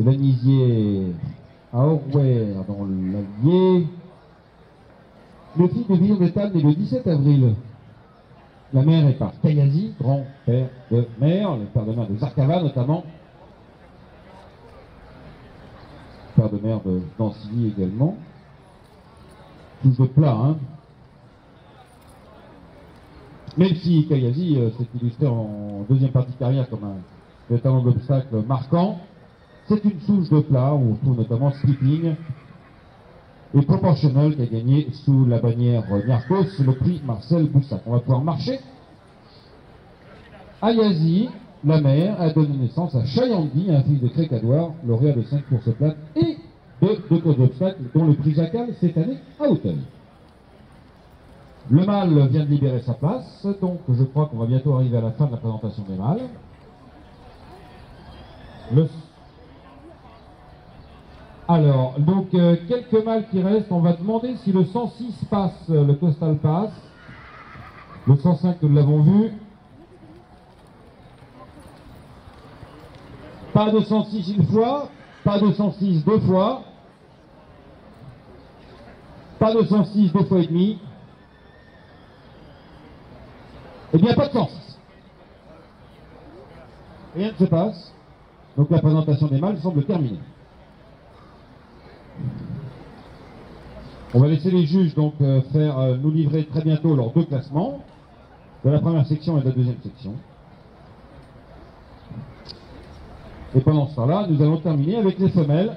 de Lanisier à Orwell dans l'Allier. Le fils de Villon d'Étal né le 17 avril. La mère est par Kayazi, grand-père de mère, le père de mère de Zarkava notamment. Père de mère de Dancilly également. Tous de plat, hein. Même si Kayazi euh, s'est illustré en deuxième partie de carrière comme un vétéran d'obstacle marquant, c'est une souche de plat où on trouve notamment skipping et proportionnel qui a gagné sous la bannière Niarcos le prix Marcel Boussac. On va pouvoir marcher. Ayazi, la mère, a donné naissance à Chayandi, un fils de Crécadoire, lauréat de 5 courses plates et de deux courses d'obstacles, dont le prix Jacal cette année à Auteuil. Le mâle vient de libérer sa place, donc je crois qu'on va bientôt arriver à la fin de la présentation des mâles. Le... Alors, donc euh, quelques mâles qui restent, on va demander si le 106 passe, euh, le costal passe. Le 105, nous l'avons vu. Pas de 106 une fois, pas de 106 deux fois, pas de 106 deux fois et demi. Eh bien, pas de 106. Rien ne se passe. Donc la présentation des mâles semble terminée. On va laisser les juges donc euh, euh, nous livrer très bientôt leurs deux classements, de la première section et de la deuxième section. Et pendant ce temps-là, nous allons terminer avec les semelles.